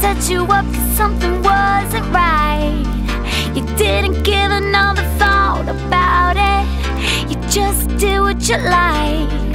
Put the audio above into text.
set you up cause something wasn't right. You didn't give another thought about it. You just did what you like.